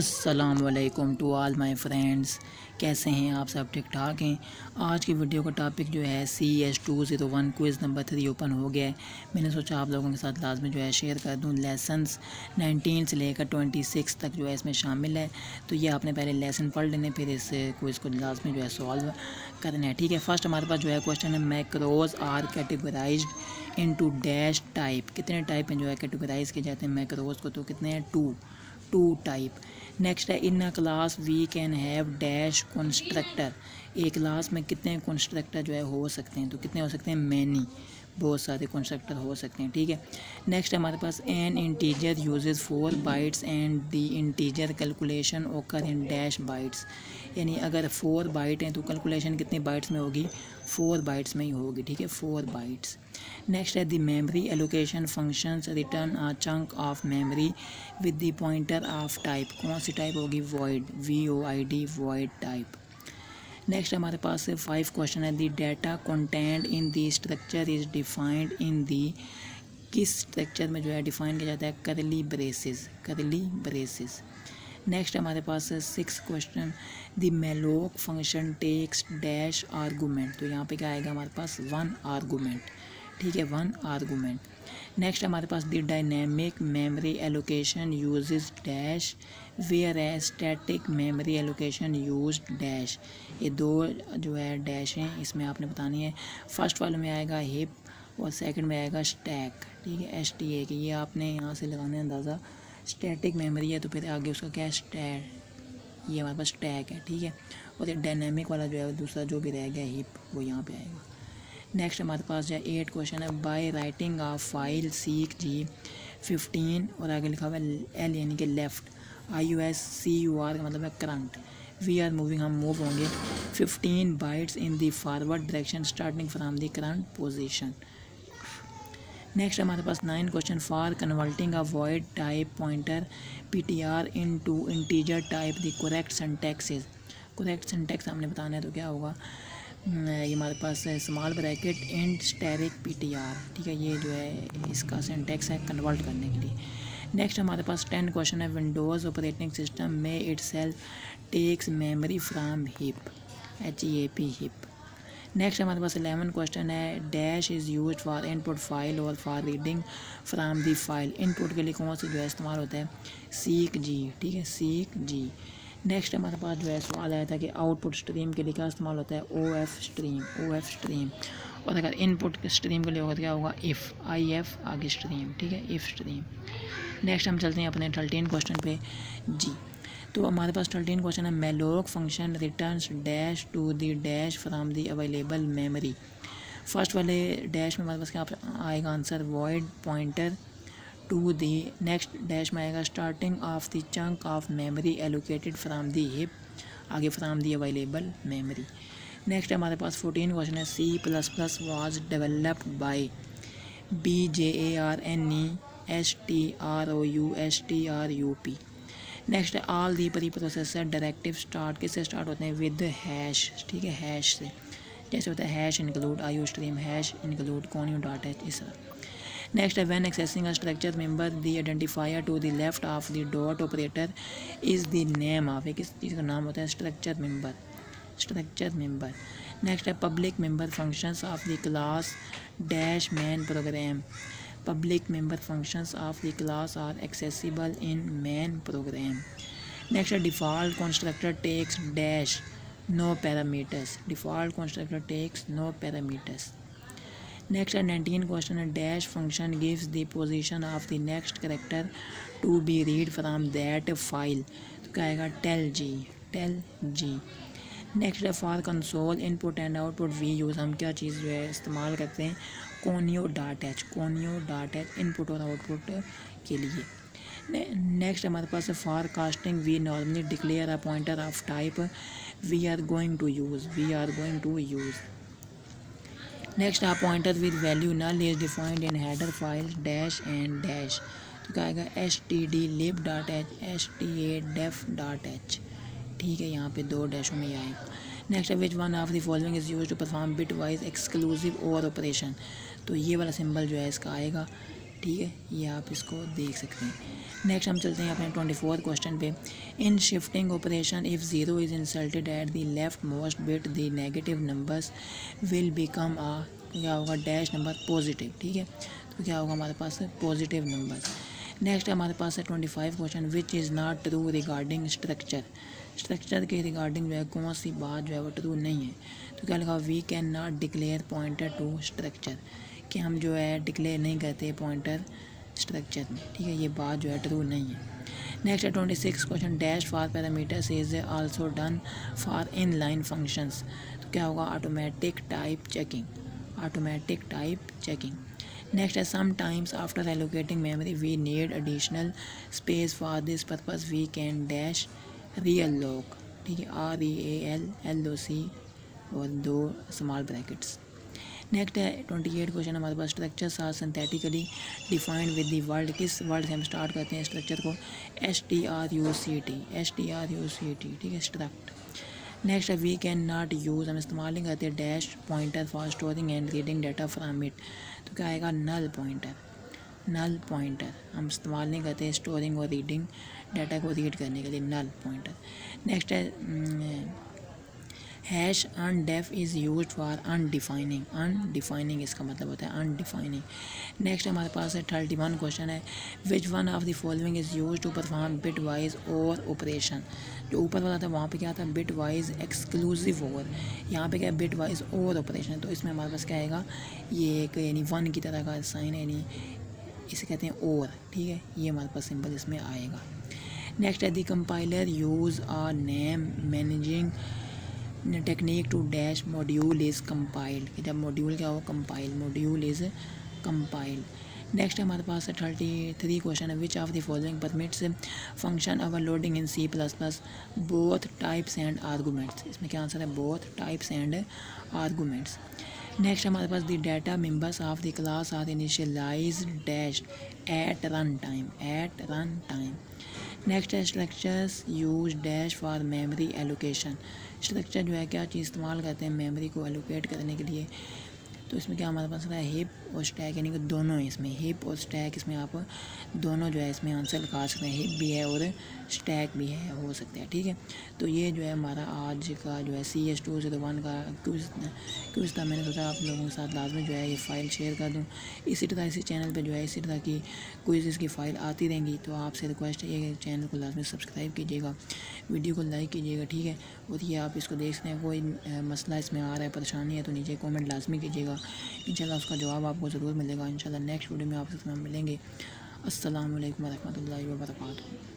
असलकम to all my friends कैसे हैं आप सब? ठीक ठाक हैं? आज की वीडियो का टॉपिक जो है C S two zero one quiz number three open हो गया है। मैंने सोचा आप लोगों के साथ लाजमी जो है शेयर कर दूँ लेसन्स नाइनटीन से लेकर ट्वेंटी सिक्स तक जो है इसमें शामिल है। तो ये आपने पहले लेसन पढ़ लेने फिर इस क्विज़ को लाजमी जो है सॉल्व करना है। ठीक है फ़र्स्ट हमारे पास जो है क्वेश्चन है macros are categorize into dash type कितने टाइप हैं जो है कैटेगराइज किए जाते हैं मैक्रोज को? तो कितने हैं? टू टू टाइप नेक्स्ट है in a class we can have dash constructor एक क्लास में कितने कंस्ट्रक्टर जो है हो सकते हैं? तो कितने हो सकते हैं? मैनी बहुत सारे कंस्ट्रक्टर हो सकते हैं, ठीक है? नेक्स्ट हमारे पास an integer uses four bytes and the integer calculation occur in dash bytes यानी अगर फोर बाइट हैं तो कैलकुलेशन कितने बाइट्स में होगी? फोर बाइट्स में ही होगी, ठीक है? फोर बाइट्स नेक्स्ट है the memory allocation functions return a chunk of memory with the pointer of type कौन सी टाइप होगी? Void V O I D void type next हमारे पास फाइव क्वेश्चन है. The data content in the structure is defined in the किस structure में जो है डिफाइन किया जाता है? Curly braces curly braces next हमारे पास six question the malloc function takes dash argument तो यहाँ पे क्या आएगा? हमारे पास वन आर्गूमेंट ठीक है वन आर्गूमेंट नेक्स्ट हमारे पास the dynamic memory allocation uses dash where है static memory allocation use dash ये दो जो है डैश हैं, इसमें आपने बतानी है। फ़र्स्ट वाले में आएगा हिप और सेकंड में आएगा स्टैक ठीक है? एस टी ए की ये आपने यहाँ से लगाने अंदाज़ा। स्टैटिक मेमोरी है तो फिर आगे उसका क्या स्टैट ये हमारे पास स्टैक है, ठीक है? और ये डायनेमिक वाला जो है, दूसरा जो भी रह गया हिप वो यहाँ पे आएगा। नेक्स्ट हमारे पास जो है एट क्वेश्चन है by writing of file seek G fifteen और आगे लिखा हुआ है एल यानी कि left I U S C U R का मतलब है करंट वी आर मूविंग हम मूव होंगे. Fifteen bytes in the forward direction starting from the current position next हमारे पास nine question for converting a void type pointer P T R into integer type the correct syntaxes correct syntax हमने बताना है तो क्या होगा? ये हमारे पास है small bracket and asterisk P T R ठीक है, ये जो है, इसका सेंटेक्स है कन्वर्ट करने के लिए। नेक्स्ट हमारे पास टेन क्वेश्चन है विंडोज़ ऑपरेटिंग सिस्टम में itself takes memory from heap H E A P heap next हमारे पास एलेवन क्वेश्चन है dash is use for input file और for reading from the file input के लिए कौन सा जो है इस्तेमाल होता है? सीक जी ठीक है सीक जी नेक्स्ट हमारे पास जो है सवाल आया था कि आउटपुट स्ट्रीम के लिए क्या इस्तेमाल होता है? O F stream O F stream और अगर इनपुट स्ट्रीम के लिए होगा तो क्या होगा? इफ़ आई एफ़ आगे स्ट्रीम ठीक है? इफ़ स्ट्रीम नेक्स्ट हम चलते हैं अपने थर्टीन क्वेश्चन पे। जी। तो हमारे पास थर्टीन क्वेश्चन है। Malloc function return dash to the dash from the available memory first वाले डैश में हमारे पास क्या आएगा? Answer void pointer to the next dash में आएगा starting of the chunk of memory allocated from the heap आगे from the available memory next हमारे पास फोर्टीन क्वेश्चन है C plus plus was developed by B J A R N E S T R O U S T R U P next है all the preprocessor directive start किससे start होते हैं? With hash ठीक है hash से. जैसे होता है hash include I U stream hash include कौन यू डॉट एच इस तरह. नेक्स्ट है when accessing a structure member the identifier to the left of the dot operator is the name of एक चीज़ का नाम होता है structure member structure member next है public member functions of the class dash main program public member functions of the class are accessible in main program. Next default constructor takes dash, no parameters. Default constructor takes no parameters. Next at 19 question, a dash function gives the position of the next character to be read from that file. तो क्या आएगा? Tell G tell G next है for console input and output we use हम क्या चीज़ जो है इस्तेमाल करते हैं? Conio dot H conio dot H input और आउटपुट के लिए। नेक्स्ट हमारे पास for casting we normally declare a pointer of type we are going to use we are going to use next a pointer with value null is defined in header file dash and dash तो क्या आएगा? S T D lib dot H S T A def dot H ठीक है, यहाँ पे दो डैशों में आएगा। Next which one of the following is use to perform bitwise exclusive over operation तो ये वाला सिंबल जो है इसका आएगा। ठीक है, ये आप इसको देख सकते हैं। नेक्स्ट हम चलते हैं अपने ट्वेंटी फोर्थ क्वेश्चन पे। In shifting operation if zero is inserted at the leftmost bit the negative numbers will become a क्या होगा डैश नंबर पॉजिटिव ठीक है? तो क्या होगा हमारे पास? पॉजिटिव नंबर्स नेक्स्ट हमारे पास है twenty five question which is not true regarding structure structure के रिगार्डिंग जो है, कौन सी बात जो है, वो ट्रू नहीं है। तो क्या लिखा we can not declare pointer to structure कि हम जो है डिक्लेयर नहीं करते पॉइंटर स्ट्रक्चर में ठीक है, ये बात जो है ट्रू नहीं है। नेक्स्ट है twenty six question dash for parameters is also done for inline functions तो क्या होगा? Automatic type checking automatic type checking next is sometimes after allocating memory we need additional space for this purpose we can dash real log ठीक है R E A L L O C और दो small brackets next है twenty eight question हमारे पास structure are syntactically defined with the world किस world से हम start करते हैं स्ट्रक्चर को? S T R U C T S T R U C T ठीक है? स्ट्रक्ट नेक्स्ट है वी कैन नॉट यूज़ हम इस्तेमाल नहीं करते dash pointer for storing and reading data from it तो क्या आएगा? नल पॉइंटर नल पॉइंटर हम इस्तेमाल नहीं करते स्टोरिंग और रीडिंग डाटा को रीड करने के लिए. नल पॉइंटर नेक्स्ट है hash undef is use for undefining undefining इसका मतलब होता है अनडिफाइनिंग नेक्स्ट हमारे पास है थर्टी वन क्वेश्चन है. Which one of the following is use to perform bitwise और ऑपरेशन जो ऊपर वाला था, वहाँ पे क्या था? बिट वाइज एक्सक्लूसिव और यहाँ पे क्या है? बिट वाइज और ऑपरेशन तो इसमें हमारे पास क्या आएगा? ये एक यानी वन की तरह का साइन है यानी इसे कहते हैं और ठीक है? ये हमारे पास सिंपल इसमें आएगा। नेक्स्ट है the compiler use a name managing technique to dash module is compiled जब मॉड्यूल क्या हो compile module is compile next हमारे पास है thirty three question which of the following permits function overloading in C plus plus both types and arguments इसमें क्या answer है? Both types and arguments next हमारे पास the data members of the class are initialize dash at run time at run time next है structures use dash for memory allocation structure जो है, क्या चीज़ इस्तेमाल करते हैं मेमोरी को एलोकेट करने के लिए? तो इसमें क्या हमारे पास है? हिप और स्टैक यानी कि दोनों है इसमें। हिप और स्टैक इसमें आप दोनों जो है इसमें आंसर लिखा सकते हैं। हिप भी है और स्टैक भी है, हो सकते हैं, ठीक है? तो ये जो है हमारा आज का जो है C S two zero one का क्यूज़ क्यूज़ था, मैंने सोचा आप लोगों के साथ लाजमी जो है ये फ़ाइल शेयर कर दूँ। इसी तरह इसी चैनल पर जो है इसी तरह की क्विज़ की फ़ाइल आती रहेंगी। तो आपसे रिक्वेस्ट है कि चैनल को लाजमी सब्सक्राइब कीजिएगा। वीडियो को लाइक कीजिएगा, ठीक है? और ये आप इसको देख सकते हैं, कोई मसला इसमें आ रहा है, परेशानी है तो नीचे कॉमेंट लाजमी कीजिएगा। इंशाल्लाह उसका जवाब आपको ज़रूर मिलेगा। इंशाल्लाह नेक्स्ट वीडियो में आपसे मिलेंगे। असल वरहमल रहमतुल्लाहि व बरकातहू